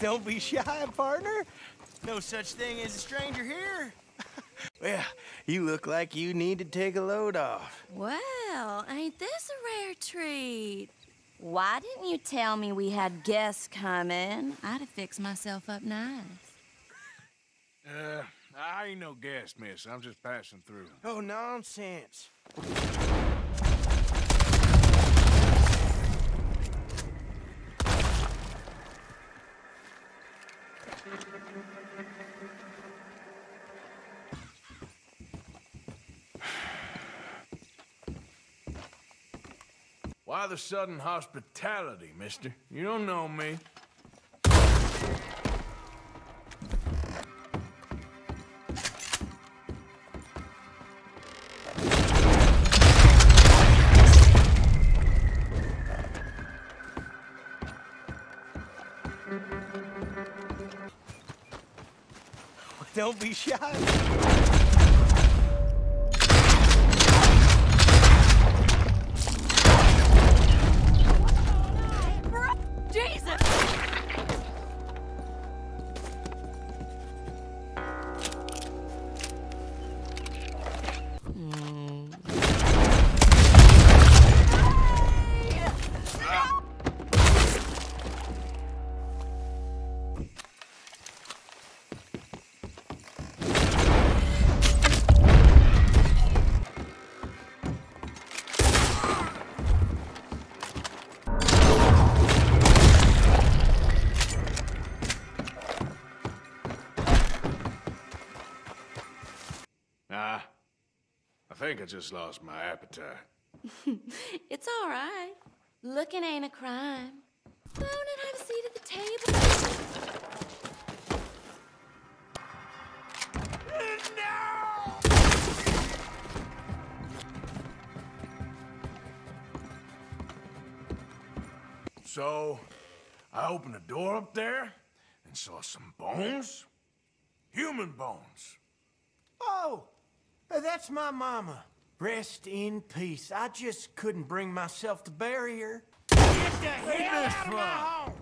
Don't be shy, partner. No such thing as a stranger here. well, you look like you need to take a load off. Well, ain't this a rare treat? Why didn't you tell me we had guests coming? I'd have fixed myself up nice. Uh, I ain't no guest, miss. I'm just passing through. Oh, nonsense. Why the sudden hospitality, mister? You don't know me. Don't be shy. Think I just lost my appetite. It's all right. Looking ain't a crime. Phone and have a seat at the table. So, I opened the door up there and saw some bones. Human bones. Oh, Uh, that's my mama. Rest in peace. I just couldn't bring myself to bury her. Get the hell out of my home!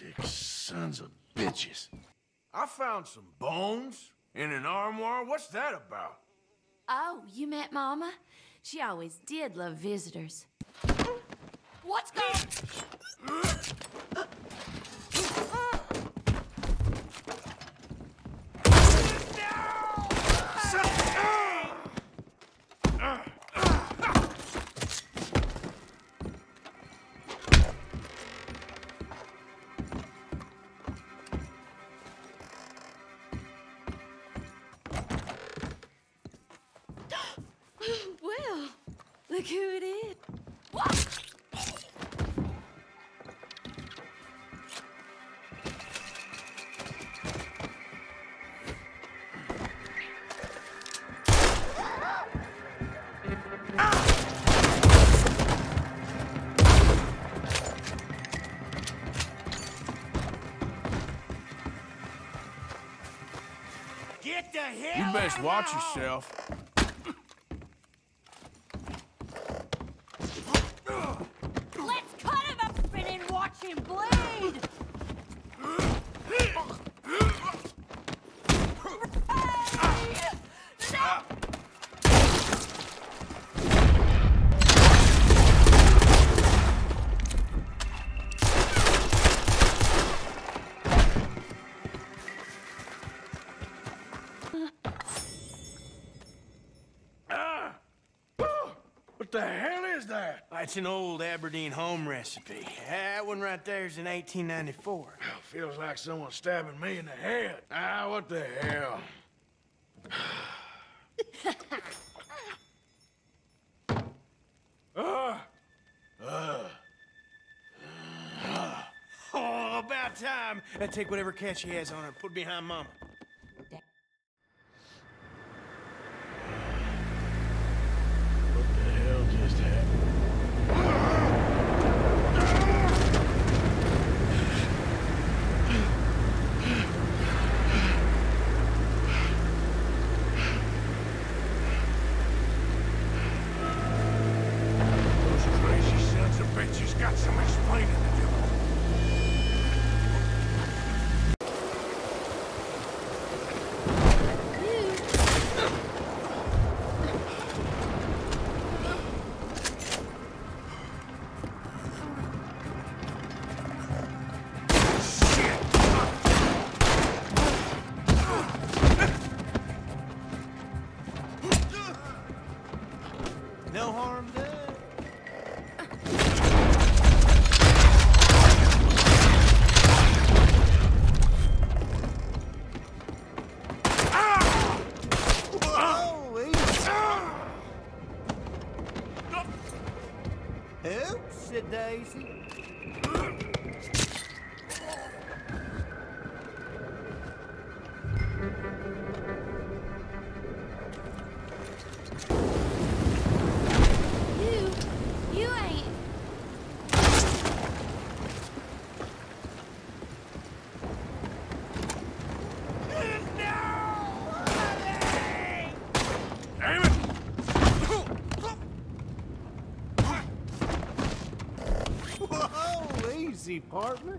Six sons of bitches. I found some bones in an armoire. What's that about? Oh, you met Mama? She always did love visitors. What's going look who it is. Get You best watch of my yourself. That? It's an old Aberdeen home recipe. That one right there is in 1894. Feels like someone stabbing me in the head. Ah, what the hell? Ah, Oh, about time. I take whatever cat she has on her, and put it behind Mama. partner?